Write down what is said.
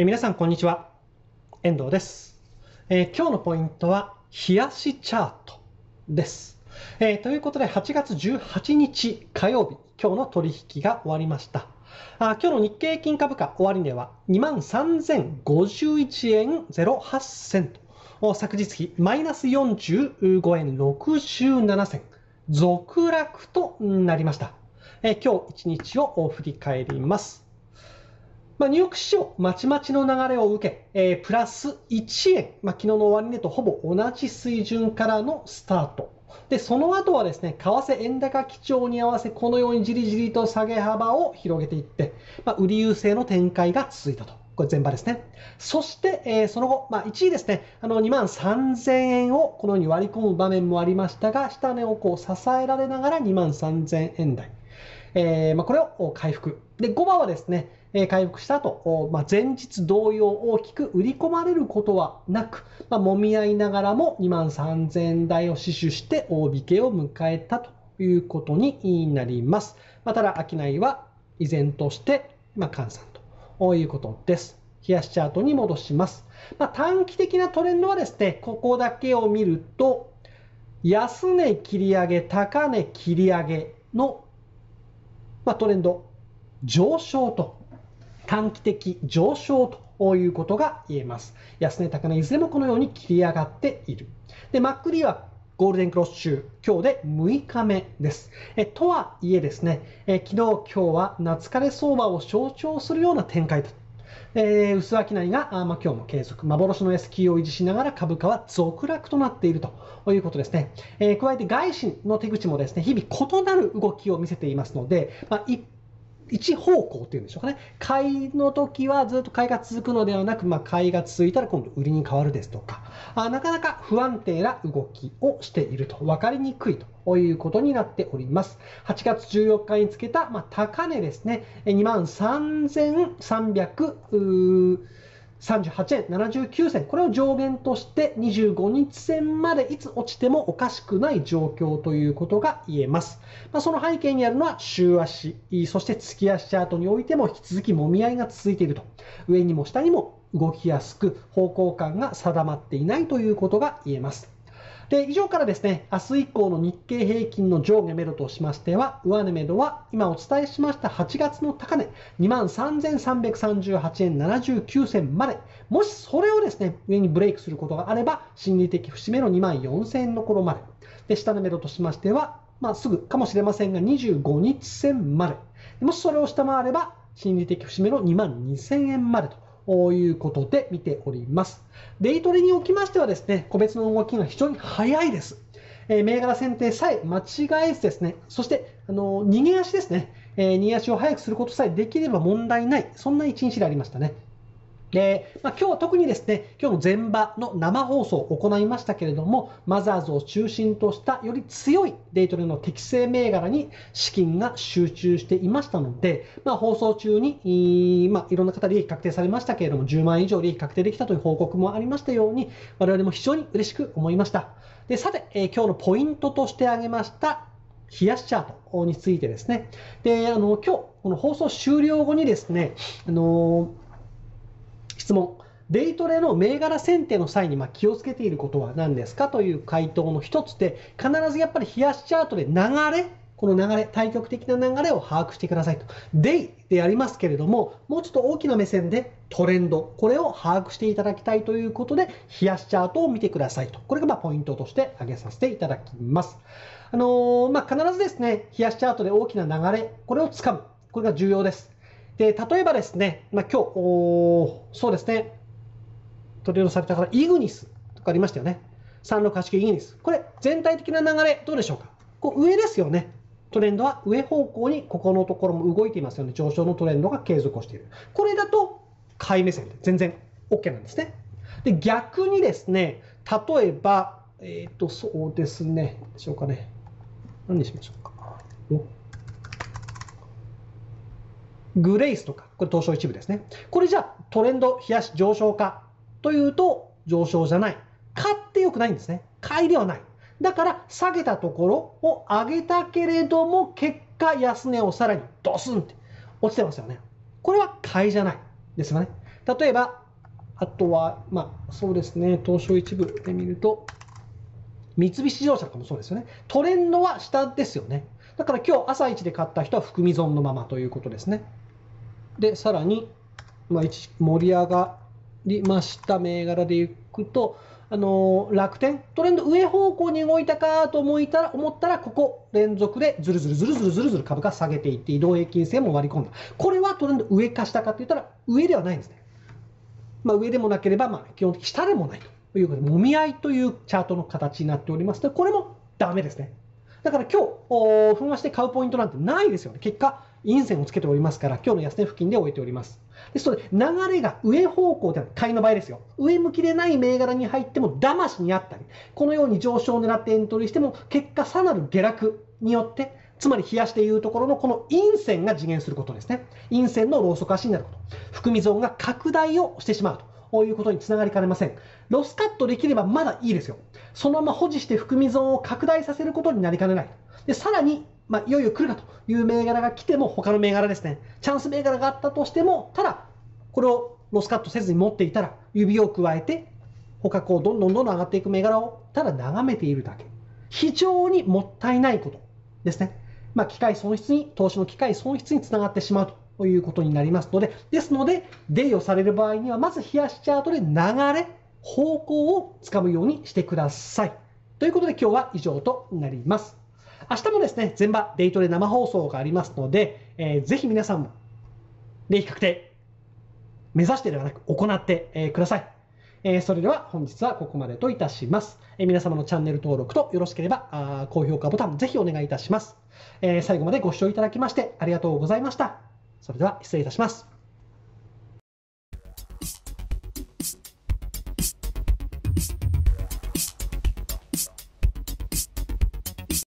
え皆さんこんにちは。遠藤です、え今日のポイントは冷やしチャートです、えということで8月18日火曜日今日の取引が終わりました。あ今日の日経金株価終値は2万3051円08銭と。昨日比マイナス45円67銭。続落となりました、え今日一日を振り返ります。まあ、ニューヨーク市場、まちまちの流れを受け、えープラス1円、まあ、昨日の終値とほぼ同じ水準からのスタート。で、その後はですね、為替円高基調に合わせ、このようにじりじりと下げ幅を広げていって、まあ、売り優勢の展開が続いたと。これ前場ですね。そして、えーその後、まあ、1位ですね、あの2万3000円をこのように割り込む場面もありましたが、下値をこう支えられながら2万3000円台。えーまあ、これを回復。で、5番はですね、え回復した後、まあ、前日同様大きく売り込まれることはなく、まあ、揉み合いながらも2万3000台を死守して大引けを迎えたということになります。まあ、ただ、商いは依然として、ま、換算ということです。冷やしチャートに戻します。ま、短期的なトレンドはですね、ここだけを見ると、安値切り上げ、高値切り上げのまあ、トレンド上昇と短期的上昇ということが言えます。安値高値いずれもこのように切り上がっている。でマックリーはゴールデンクロス中今日で6日目です。えとはいえですねえ昨日今日は夏枯れ相場を象徴するような展開とえー薄商いが、あまあ、今日も継続、幻の S q を維持しながら株価は続落となっているということですね。えー加えて外資の手口もですね、日々異なる動きを見せていますので、まあ、い一方向っていうんでしょうかね。買いの時はずっと買いが続くのではなく、まあ、買いが続いたら今度売りに変わるですとか、あなかなか不安定な動きをしていると、分かりにくいということになっております。8月14日につけた、まあ、高値ですね、23,300、38円79銭、これを上限として25日線までいつ落ちてもおかしくない状況ということが言えます。まあ、その背景にあるのは週足、そして月足チャートにおいても引き続きもみ合いが続いていると。上にも下にも動きやすく方向感が定まっていないということが言えます。で以上からですね、明日以降の日経平均の上下目処としましては、上値目処は今お伝えしました8月の高値、23,338円79銭まで、もしそれをですね、上にブレイクすることがあれば、心理的節目の2万4000円の頃まで。で、下の目処としましては、まあ、すぐかもしれませんが、25日線まで。もしそれを下回れば、心理的節目の2万2000円までと。ということで見ております。デイトレにおきましてはですね、個別の動きが非常に早いです。えー銘柄選定さえ間違えずですね、そして、あのー逃げ足ですね、えー逃げ足を早くすることさえできれば問題ない、そんな一日でありましたね。で、まあ、今日は特にですね、今日の前場の生放送を行いましたけれども、マザーズを中心としたより強いデイトレの適正銘柄に資金が集中していましたので、まあ、放送中に、まあ、いろんな方利益確定されましたけれども、10万円以上利益確定できたという報告もありましたように、我々も非常に嬉しく思いました。で、さて、えー今日のポイントとして挙げました、冷やしチャートについてですね、で、あの、今日、この放送終了後にですね、あの質問。デイトレの銘柄選定の際にま気をつけていることは何ですかという回答の一つで、必ずやっぱり冷やしチャートで流れ、この流れ、対極的な流れを把握してくださいと。デイでありますけれども、もうちょっと大きな目線でトレンド、これを把握していただきたいということで、冷やしチャートを見てくださいと。これがまポイントとして挙げさせていただきます。あのーまあ、必ずですね、冷やしチャートで大きな流れ、これをつかむ。これが重要です。で、例えばですね、まあ、今日、そうですね、取り下ろされたから、イグニスとかありましたよね。3689イグニス。これ、全体的な流れ、どうでしょうか？こう上ですよね。トレンドは上方向にここのところも動いていますよね。上昇のトレンドが継続をしている。これだと、買い目線で全然 OK なんですね。で、逆にですね、例えば、えっ、と、そうですね、でしょうかね。何にしましょうか。グレイスとか、これ東証一部ですね。これじゃあトレンド冷やし上昇かというと上昇じゃない。買ってよくないんですね。買いではない。だから下げたところを上げたけれども結果安値をさらにドスンって落ちてますよね。これは買いじゃないですよね。例えば、あとは、まあ、そうですね、東証一部で見ると、三菱自動車とかもそうですよね。トレンドは下ですよね。だから今日朝一で買った人は含み損のままということですね。で、さらに、まあ、盛り上がりました銘柄でいくと、あのー、楽天、トレンド上方向に動いたかと思いたら思ったら、ここ連続でずるずるずるずるずるずる株価下げていって、移動平均線も割り込んだ。これはトレンド上か下かって言ったら、上ではないんですね。まあ、上でもなければ、まあ、基本的に下でもないということで、もみ合いというチャートの形になっておりますで、これもダメですね。だから今日、踏まして買うポイントなんてないですよね。結果、陰線をつけておりますから、今日の安値付近で終えております。ですので、流れが上方向では買いの場合ですよ。上向きでない銘柄に入っても騙しにあったり、このように上昇を狙ってエントリーしても、結果さらなる下落によって、つまり冷やしていうところのこの陰線が実現することですね。陰線のローソク足になること。含み損が拡大をしてしまうと。こういうことにつながりかねません。ロスカットできればまだいいですよ。そのまま保持して含み損を拡大させることになりかねない。で、さらに、まあ、いよいよ来るかという銘柄が来ても、他の銘柄ですね、チャンス銘柄があったとしても、ただ、これをロスカットせずに持っていたら、指を加えて、他こう、どんどんどんどん上がっていく銘柄を、ただ眺めているだけ。非常にもったいないことですね。まあ、機械損失に、投資の機械損失につながってしまうということになりますので、ですので、デイをされる場合には、まず冷やしチャートで流れ、方向をつかむようにしてください。ということで今日は以上となります。明日もですね、全場デイトレ生放送がありますので、えー、ぜひ皆さんも、利益確定、目指してではなく行って、え、ください。えー、それでは本日はここまでといたします。えー、皆様のチャンネル登録とよろしければあ高評価ボタンぜひお願いいたします、えー。最後までご視聴いただきましてありがとうございました。それでは失礼いたします。